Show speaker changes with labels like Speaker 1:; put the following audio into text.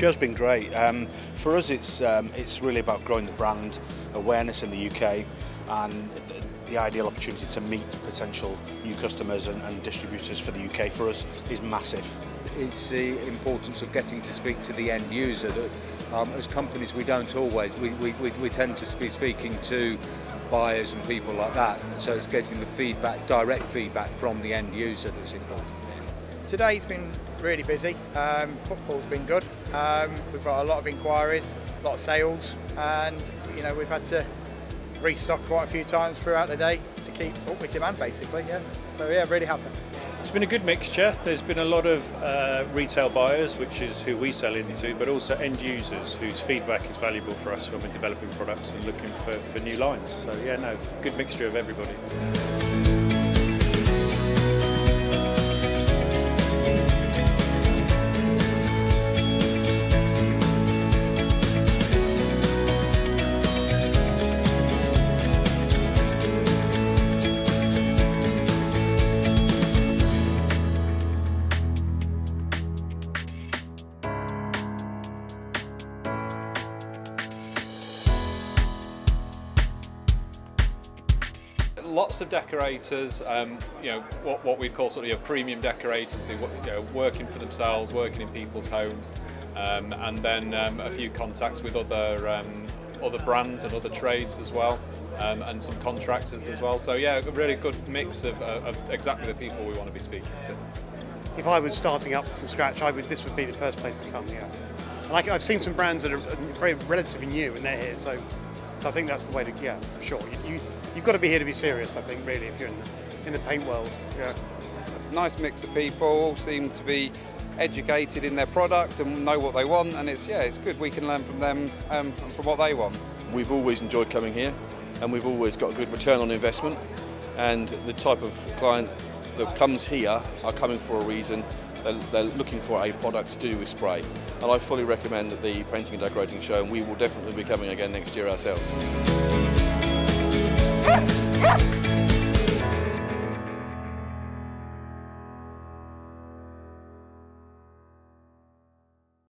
Speaker 1: show's been great. Um, for us, it's um, it's really about growing the brand awareness in the UK and the ideal opportunity to meet potential new customers and, and distributors for the UK for us is massive.
Speaker 2: It's the importance of getting to speak to the end user that um, as companies we don't always, we, we, we, we tend to be speaking to buyers and people like that. So it's getting the feedback, direct feedback from the end user that's important.
Speaker 3: Today's been really busy. Um, footfall's been good. Um, we've got a lot of inquiries, a lot of sales, and you know we've had to restock quite a few times throughout the day to keep up with demand, basically. Yeah. So yeah, really happy.
Speaker 4: It's been a good mixture. There's been a lot of uh, retail buyers, which is who we sell into, but also end users whose feedback is valuable for us when we're developing products and looking for, for new lines. So yeah, no, good mixture of everybody.
Speaker 5: Lots of decorators, um, you know, what, what we call sort of you know, premium decorators, they you know, working for themselves, working in people's homes, um, and then um, a few contacts with other um, other brands and other trades as well, um, and some contractors as well. So yeah, a really good mix of, uh, of exactly the people we want to be speaking to.
Speaker 6: If I was starting up from scratch, I would. This would be the first place to come. Yeah, like I've seen some brands that are very relatively new, and they're here. So, so I think that's the way to. Yeah, sure. You, you you've got to be here to be serious, I think, really, if you're in the, in the paint world. Yeah.
Speaker 7: Nice mix of people, all seem to be educated in their product and know what they want, and it's yeah, it's good. We can learn from them um, and from what they want.
Speaker 8: We've always enjoyed coming here, and we've always got a good return on investment. And the type of client that comes here are coming for a reason. They're, they're looking for a product to do with spray, and I fully recommend the painting and decorating show, and we will definitely be coming again next year ourselves.
Speaker 9: Ha!